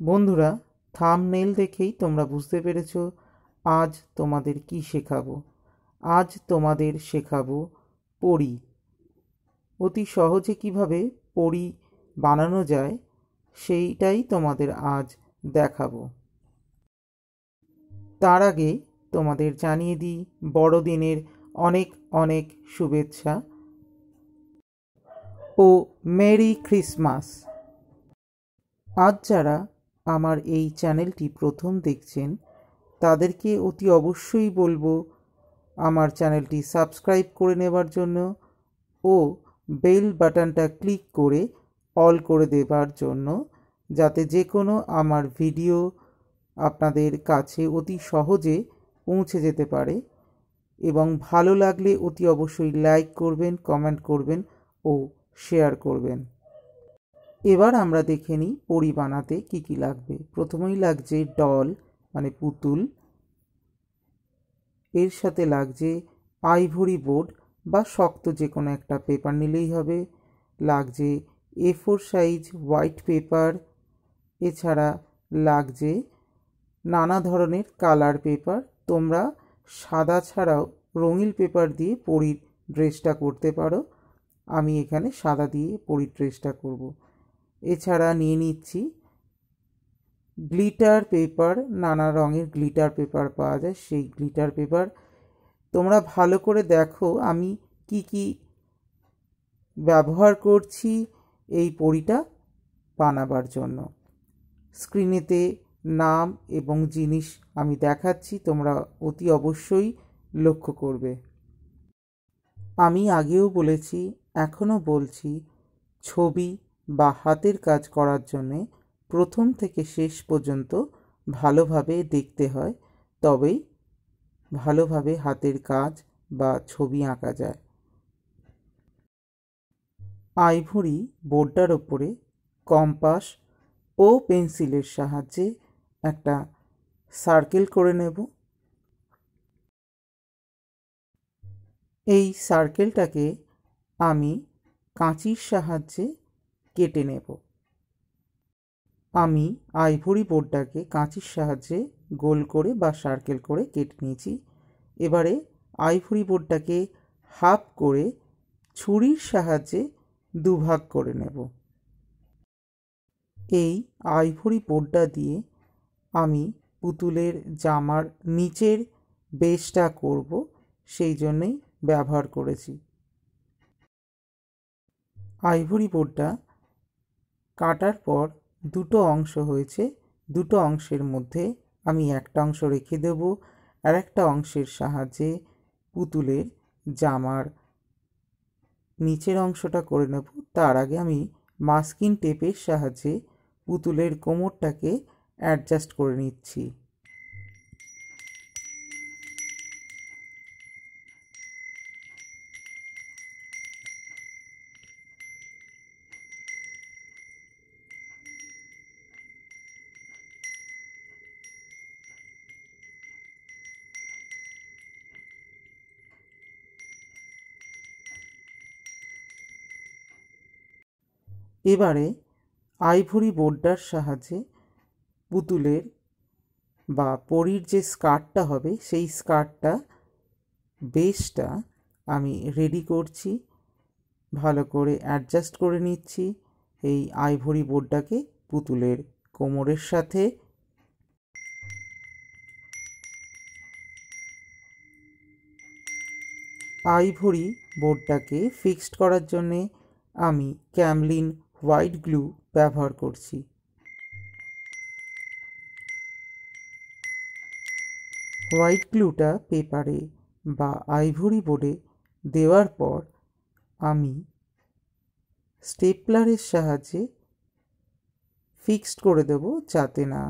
বন্ধুরা থামনেল দেখেই তোমরা বুঝতে পেরেছ আজ তোমাদের কি শেখাবো। আজ তোমাদের শেখাবো পড়ি অতি সহজে কীভাবে পড়ি বানানো যায়, সেইটাই তোমাদের আজ দেখাবো। তার আগে তোমাদের জানিয়ে দিই, বড়দিনের অনেক অনেক শুভেচ্ছা ও মেরি ক্রিসমাস। আজ যারা আমার এই চ্যানেলটি প্রথম দেখছেন, তাদেরকে অতি অবশ্যই বলব আমার চ্যানেলটি সাবস্ক্রাইব করে নেবার জন্য ও বেল বাটনটা ক্লিক করে অল করে দেবার জন্য, যাতে যে কোনো আমার ভিডিও আপনাদের কাছে অতি সহজে পৌঁছে যেতে পারে এবং ভালো লাগলে অতি অবশ্যই লাইক করবেন, কমেন্ট করবেন ও শেয়ার করবেন। এবার আমরা দেখে নিই পরি বানাতে কী কী লাগবে। প্রথমেই লাগছে ডল মানে পুতুল। এর সাথে লাগছে আইভরি বোর্ড বা শক্ত যে কোনো একটা পেপার নিলেই হবে। লাগছে A four size white paper এছাড়া লাগছে নানা ধরনের কালার পেপার তোমরা সাদা ছাড়াও রঙিন পেপার দিয়ে পরির ড্রেসটা করতে পারো। আমি এখানে সাদা দিয়ে পরির ড্রেসটা করব। এছাড়া নিয়ে নিচ্ছি। গ্লিটার পেপার নানা রঙের গ্লিটার পেপার পাওয়া যায়। সেই গ্লিটার পেপার তোমরা ভালো করে দেখো আমি কি কি ব্যবহার করছি এই পরিটা বানাবার জন্য। স্ক্রিনেতে নাম এবং জিনিস আমি দেখাচ্ছি, তোমরা অতি অবশ্যই লক্ষ্য করবে। আমি আগেও বলেছি, এখনও বলছি, ছবি বা হাতের কাজ করার জন্যে প্রথম থেকে শেষ পর্যন্ত ভালোভাবে দেখতে হয়, তবেই ভালোভাবে হাতের কাজ বা ছবি আঁকা যায়। আইভরি বোর্ডটার ওপরে কম্পাস ও পেন্সিলের সাহায্যে একটা সার্কেল করে নেব। এই সার্কেলটাকে আমি কাঁচির সাহায্যে কেটে নেব। আমি আইভরি বোর্ডটাকে কাঁচির সাহায্যে গোল করে বা সার্কেল করে কেটে নিয়েছি। এবারে আইভরি বোর্ডটাকে হাফ করে ছুরির সাহায্যে দুভাগ করে নেব। এই আইভরি বোর্ডটা দিয়ে আমি পুতুলের জামার নিচের বেসটা করব, সেই জন্যেই ব্যবহার করেছি। আইভরি বোর্ডটা কাটার পর দুটো অংশ হয়েছে, দুটো অংশের মধ্যে আমি একটা অংশ রেখে দেব আর একটা অংশের সাহায্যে পুতুলের জামার নিচের অংশটা করে নেব। তার আগে আমি মাস্কিন টেপের সাহায্যে পুতুলের কোমরটাকে অ্যাডজাস্ট করে নিচ্ছি। এবারে আইভরি বোর্ডার সাহায্যে পুতুলের বা পরীর যে স্কার্টটা হবে, সেই স্কার্টটা, বেসটা আমি রেডি করছি, ভালো করে অ্যাডজাস্ট করে নিচ্ছি এই আইভরি বোর্ডটাকে পুতুলের কোমরের সাথে। আইভরি বোর্ডটাকে ফিক্সড করার জন্যে আমি ক্যামলিন হোয়াইট গ্লু ব্যবহার করছি। হোয়াইট গ্লুটা পেপারে বা আইভরি বোর্ডে দেওয়ার পর আমি স্টেপলারের সাহায্যে ফিক্সড করে দেব যাতে না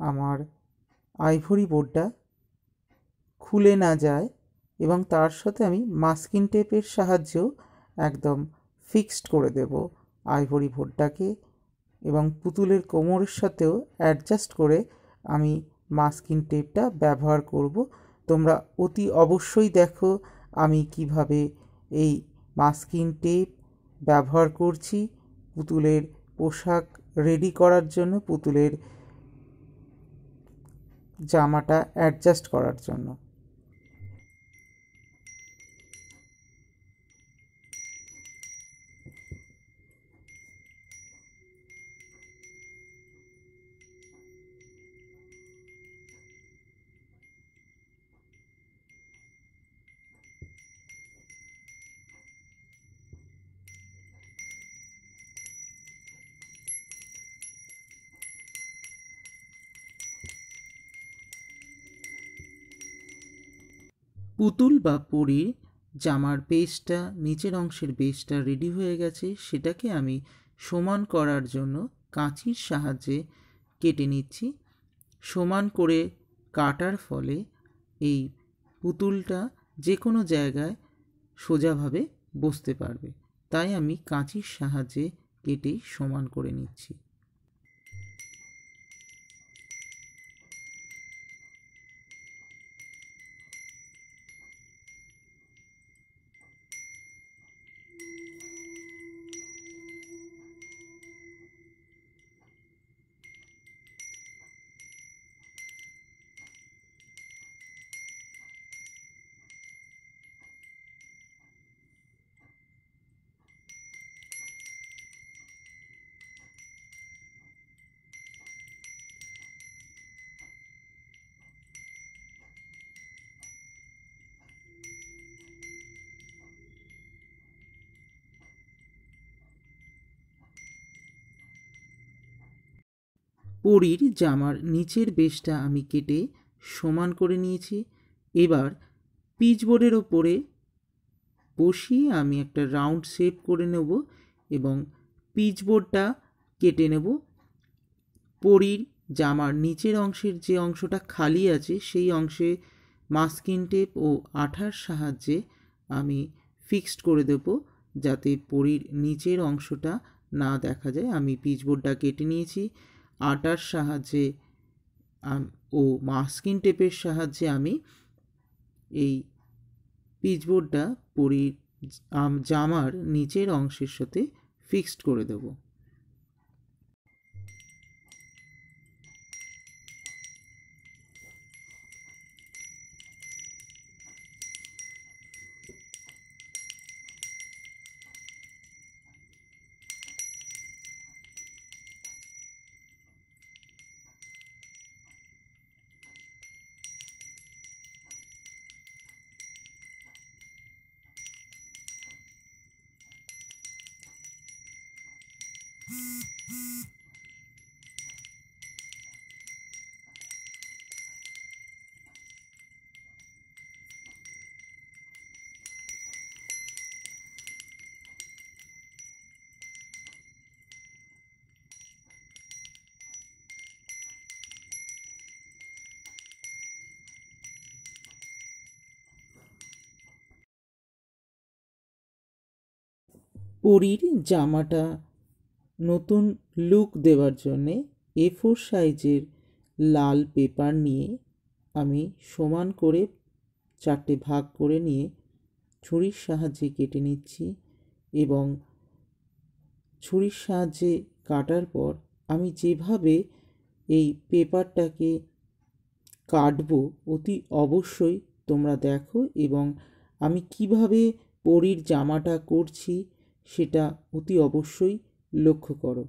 আমার আইভরি বোর্ডটা খুলে না যায় এবং তার সাথে আমি মাস্কিন টেপের সাহায্যেও একদম ফিক্সড করে দেব আইভরি ভোটটাকে এবং পুতুলের কোমরের সাথেও অ্যাডজাস্ট করে আমি মাস্কিন টেপটা ব্যবহার করব। তোমরা অতি অবশ্যই দেখো আমি কীভাবে এই মাস্কিন টেপ ব্যবহার করছি পুতুলের পোশাক রেডি করার জন্য, পুতুলের জামাটা অ্যাডজাস্ট করার জন্য। পুতুল বা পরীর জামার বেসটা নিচের অংশের বেসটা রেডি হয়ে গেছে, সেটাকে আমি সমান করার জন্য কাঁচির সাহায্যে কেটে নিচ্ছি। সমান করে কাটার ফলে এই পুতুলটা যে কোনো জায়গায় সোজাভাবে বসতে পারবে। তাই আমি কাঁচির সাহায্যে কেটে সমান করে নিচ্ছি। পরীর জামার নিচের বেশটা আমি কেটে সমান করে নিয়েছি। এবার পিচবোর্ডের ওপরে বসিয়ে আমি একটা রাউন্ড শেপ করে নেব এবং পিচবোর্ডটা কেটে নেব। পরীর জামার নিচের অংশের যে অংশটা খালি আছে, সেই অংশে মাস্কিন টেপ ও আঠার সাহায্যে আমি ফিক্সড করে দেব যাতে পরীর নিচের অংশটা না দেখা যায়। আমি পিচবোর্ডটা কেটে নিয়েছি। আটার সাহায্যে ও মাস্কিন টেপের সাহায্যে আমি এই পিচবোর্ডটা পরি জামার নিচের অংশের সাথে ফিক্সড করে দেব। পরীর জামাটা নতুন লুক দেওয়ার জন্যে এ ফোর সাইজের লাল পেপার নিয়ে আমি সমান করে চারটে ভাগ করে নিয়ে ছুরির সাহায্যে কেটে নিচ্ছি এবং ছুরির সাহায্যে কাটার পর আমি যেভাবে এই পেপারটাকে কাটবো অতি অবশ্যই তোমরা দেখো এবং আমি কীভাবে পরীর জামাটা করছি সেটা অতি অবশ্যই লক্ষ্য করো।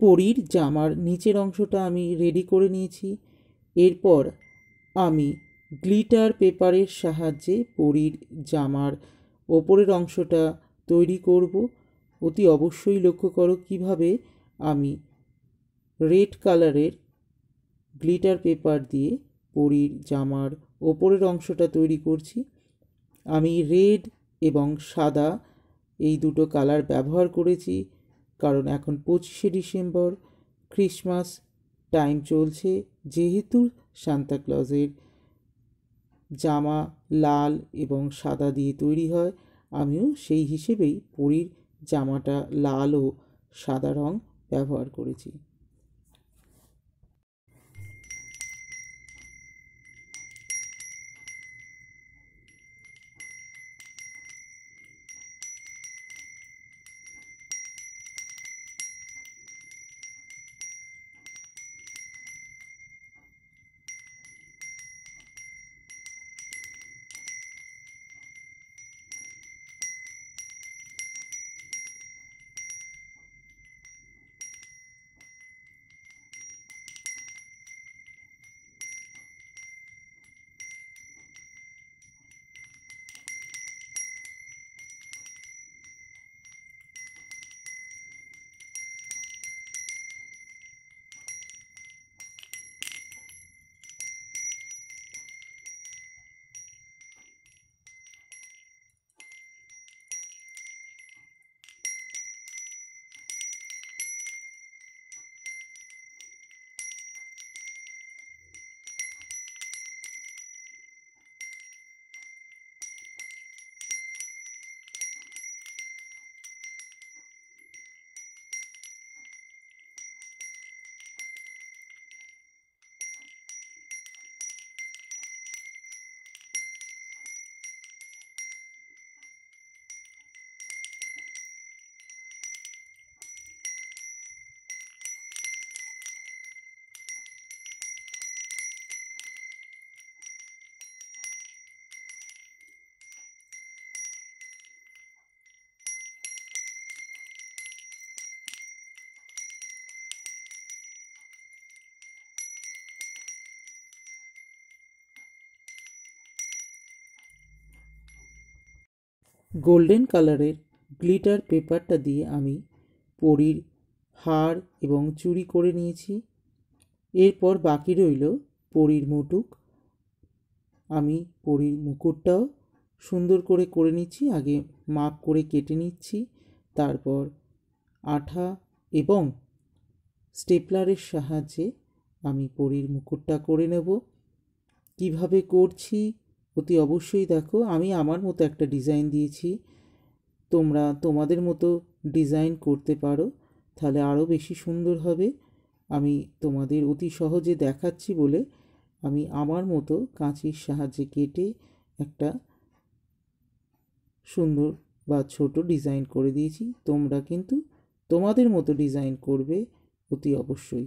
পরীর জামার নিচের অংশটা আমি রেডি করে নিয়েছি। এরপর আমি গ্লিটার পেপারের সাহায্যে পরীর জামার ওপরের অংশটা তৈরি করব। অতি অবশ্যই লক্ষ্য করো কীভাবে আমি রেড কালারের গ্লিটার পেপার দিয়ে পরীর জামার ওপরের অংশটা তৈরি করছি। আমি রেড এবং সাদা এই দুটো কালার ব্যবহার করেছি। কারণ এখন পঁচিশে ডিসেম্বর ক্রিসমাস টাইম চলছে যেহেতু সান্তাক্লজের জামা, লাল এবং সাদা দিয়ে তৈরি হয়। আমিও সেই হিসেবেই পরীর জামাটা লাল ও সাদা রং ব্যবহার করেছি। গোল্ডেন কালারের গ্লিটার পেপারটা দিয়ে আমি পরীর হার এবং চুরি করে নিয়েছি। এরপর বাকি রইল পরীর মুটুক। আমি পরীর মুকুটটাও সুন্দর করে করে নিচ্ছি, আগে মাপ করে কেটে নিচ্ছি। তারপর আঠা এবং স্টেপলারের সাহায্যে আমি পরীর মুকুটটা করে নেব। কীভাবে করছি অতি অবশ্যই দেখো, আমি আমার মতো একটা ডিজাইন দিয়েছি। তোমরা তোমাদের মতো ডিজাইন করতে পারো, তাহলে আরও বেশি সুন্দর হবে। আমি তোমাদের অতি সহজে দেখাচ্ছি বলে আমি আমার মতো কাঁচির সাহায্যে কেটে একটা সুন্দর বা ছোট ডিজাইন করে দিয়েছি। তোমরা কিন্তু তোমাদের মতো ডিজাইন করবে অতি অবশ্যই।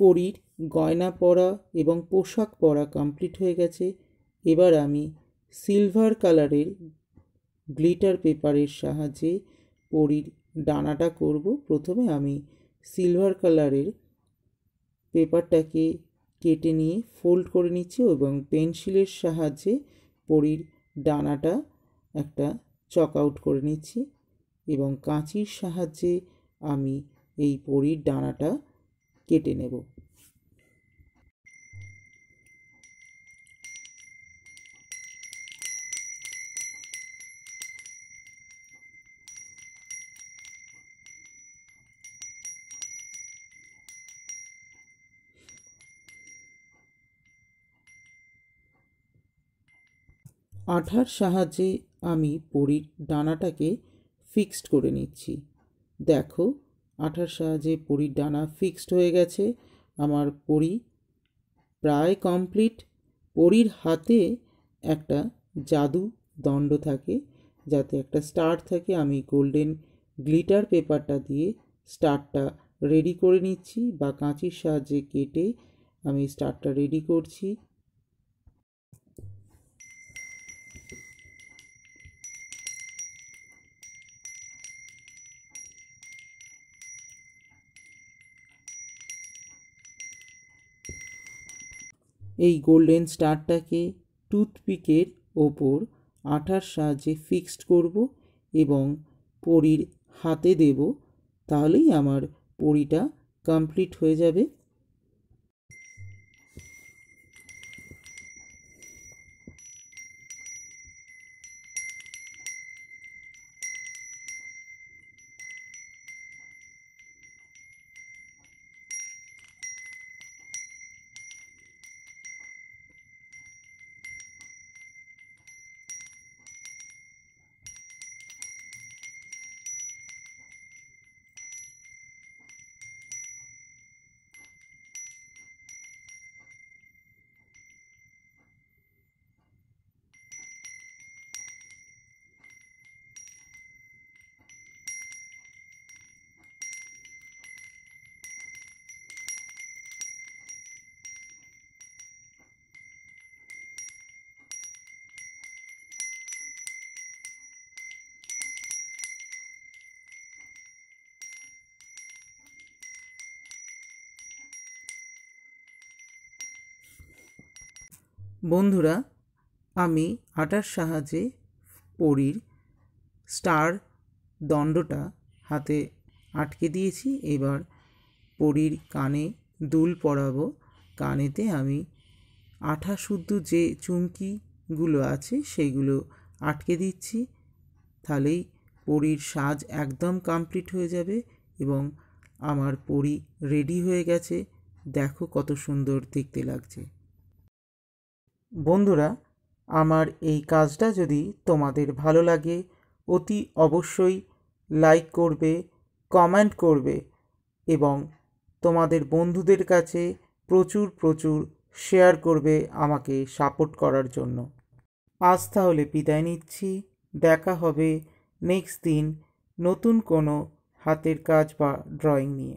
পরীর গয়না পরা এবং পোশাক পরা কমপ্লিট হয়ে গেছে। এবার আমি সিলভার কালারের গ্লিটার পেপারের সাহায্যে পরীর ডানাটা করব। প্রথমে আমি সিলভার কালারের পেপারটাকে কেটে নিয়ে ফোল্ড করে নিচ্ছি এবং পেন্সিলের সাহায্যে পরীর ডানাটা একটা চক আউট করে নিচ্ছি এবং কাঁচির সাহায্যে আমি এই পরীর ডানাটা কেটে নেব। আঠার সাহায্যে আমি পরীর ডানাটাকে ফিক্সড করে নিচ্ছি। দেখো আঠার সাহায্যে পরীর ডানা ফিক্সড হয়ে গেছে, আমার পরী প্রায় কমপ্লিট পরীর হাতে একটা জাদু দণ্ড থাকে, যাতে একটা স্টার থাকে। আমি গোল্ডেন গ্লিটার পেপারটা দিয়ে স্টারটা রেডি করে নিচ্ছি, বা কাঁচির সাহায্যে কেটে আমি স্টারটা রেডি করছি। এই গোল্ডেন স্টারটাকে টুথপিকের ওপর আঠার সাহায্যে ফিক্সড করব এবং পরীর হাতে দেব, তাহলেই আমার পরীটা কমপ্লিট হয়ে যাবে। বন্ধুরা, আমি আটার সাহায্যে পরীর স্টার দণ্ডটা হাতে আটকে দিয়েছি। এবার পরীর কানে দুল পরাবো। কানেতে আমি আঠা শুদ্ধ যে চুমকিগুলো আছে সেইগুলো আটকে দিচ্ছি। তাহলেই পরীর সাজ একদম কমপ্লিট হয়ে যাবে এবং আমার পরী রেডি হয়ে গেছে। দেখো কত সুন্দর দেখতে লাগছে। বন্ধুরা, আমার এই কাজটা যদি তোমাদের ভালো লাগে, অতি অবশ্যই লাইক করবে, কমেন্ট করবে এবং তোমাদের বন্ধুদের কাছে প্রচুর প্রচুর শেয়ার করবে আমাকে সাপোর্ট করার জন্য। আজ তাহলে বিদায় নিচ্ছি, দেখা হবে নেক্সট দিন নতুন কোনো হাতের কাজ বা ড্রয়িং নিয়ে।